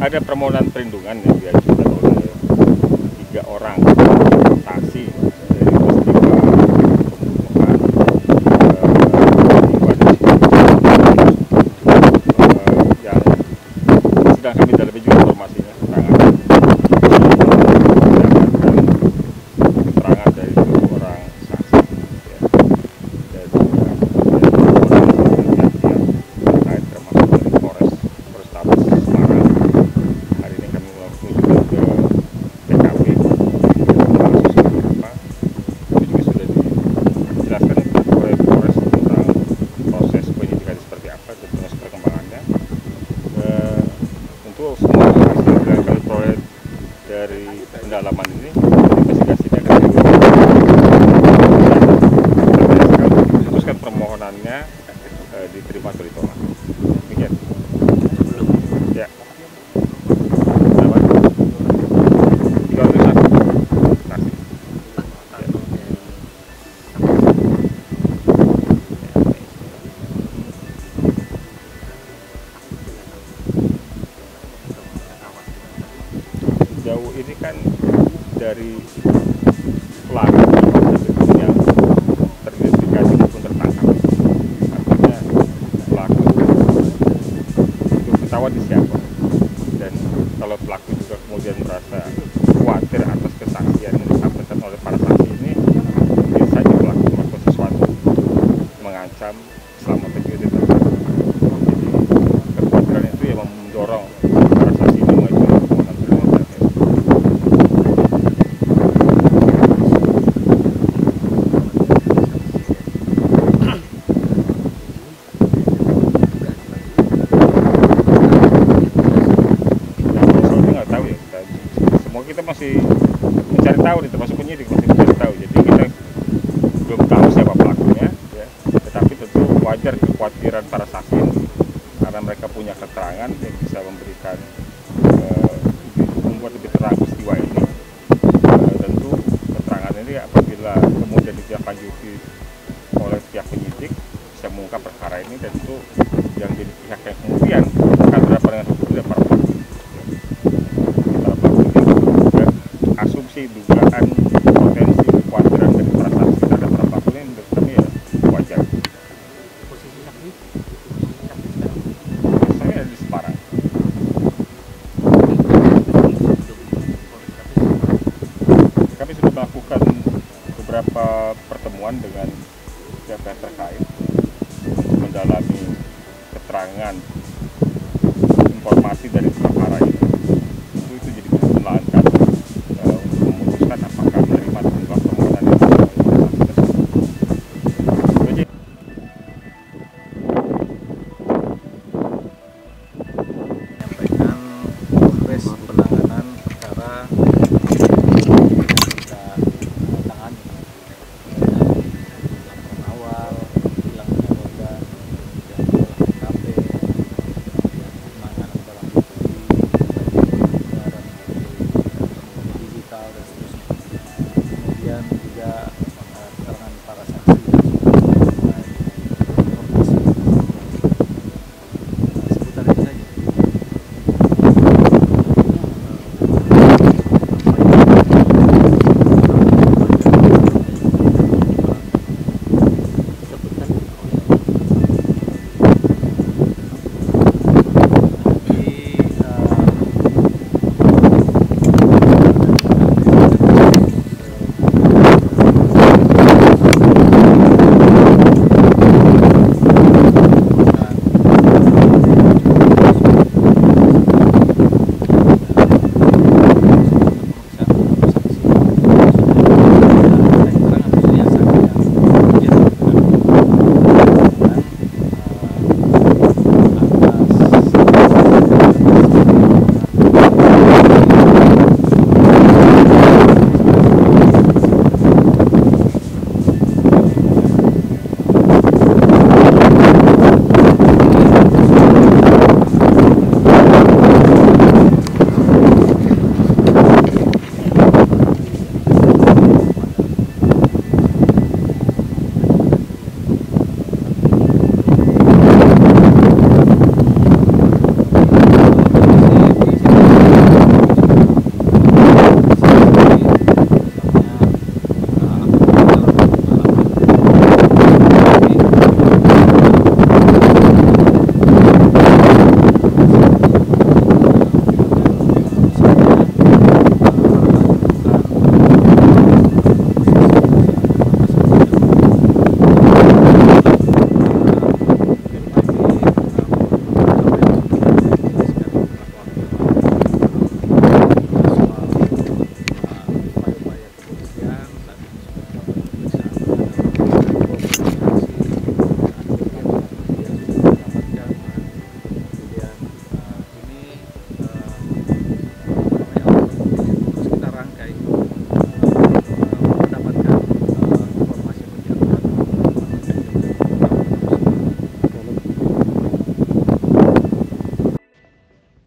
ada permohonan perlindungan yang diajukan oleh tiga orang saksi dari peristiwa pembunuhan eh, peristiwa di- eh, yang sedang kami dalami juga informasinya keterangan mendapatkan keterangan dari dua orang saksi ya. dan juga dari pihak-pihak terkait termasuk dari Polres Polrestabes Semarang hari ini kami mengunjungi ke TKP kasus apa itu juga sudah dijelaskan oleh Polres tentang proses penyidikan seperti apa dan proses perkembangannya Eh, tentu semua kami peroleh dari pendalaman ini investigasinya akan diputuskan permohonannya eh, diterima atau ditolak. Dari pelaku yang teridentifikasi maupun tertangkap. Artinya pelaku itu ketahuan di siapa. Dan kalau pelaku juga kemudian merasa khawatir atas kesaksian yang disampaikan oleh para saksi ini, biasanya pelaku melakukan sesuatu mengancam keselamatan diri dan tersangka. Jadi kekhawatiran itu yang mendorong para saksi ini mengajukan permohonan perlindungan LPSK. Ya, soalnya nggak tahu ya. Kita, semua kita masih mencari tahu termasuk penyidik masih mencari tahu. Jadi kita belum tahu siapa pelakunya, ya. Tetapi tentu wajar kekhawatiran para saksi karena mereka punya keterangan yang bisa memberikan asumsi dugaan potensi kekhawatiran dari para saksi terhadap para pelaku ini menurut kami ya wajar. Saya di Semarang. Kami sudah melakukan beberapa pertemuan dengan pihak-pihak terkait untuk mendalami keterangan informasi dari perkara